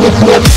Let's go.